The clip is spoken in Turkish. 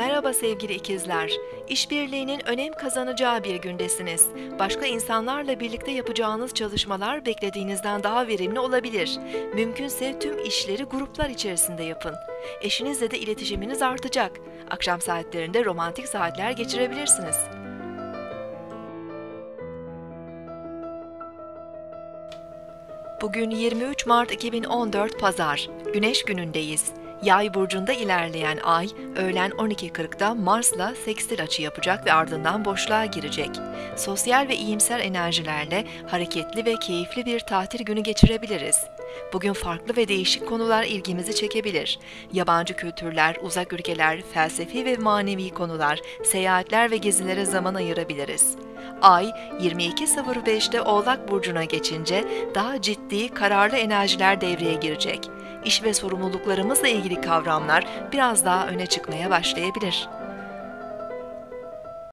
Merhaba sevgili ikizler. İşbirliğinin önem kazanacağı bir gündesiniz. Başka insanlarla birlikte yapacağınız çalışmalar beklediğinizden daha verimli olabilir. Mümkünse tüm işleri gruplar içerisinde yapın. Eşinizle de iletişiminiz artacak. Akşam saatlerinde romantik saatler geçirebilirsiniz. Bugün 23 Mart 2014 Pazar. Güneş günündeyiz. Yay burcunda ilerleyen ay öğlen 12.40'da Mars'la sekstil açı yapacak ve ardından boşluğa girecek. Sosyal ve iyimser enerjilerle hareketli ve keyifli bir tatil günü geçirebiliriz. Bugün farklı ve değişik konular ilgimizi çekebilir. Yabancı kültürler, uzak ülkeler, felsefi ve manevi konular, seyahatler ve gezilere zaman ayırabiliriz. Ay 22.05'te Oğlak Burcu'na geçince daha ciddi, kararlı enerjiler devreye girecek. İş ve sorumluluklarımızla ilgili kavramlar biraz daha öne çıkmaya başlayabilir.